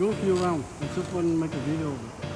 go a be around. I just want to make a video of it.